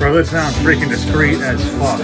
Bro, this sounds freaking discreet as fuck.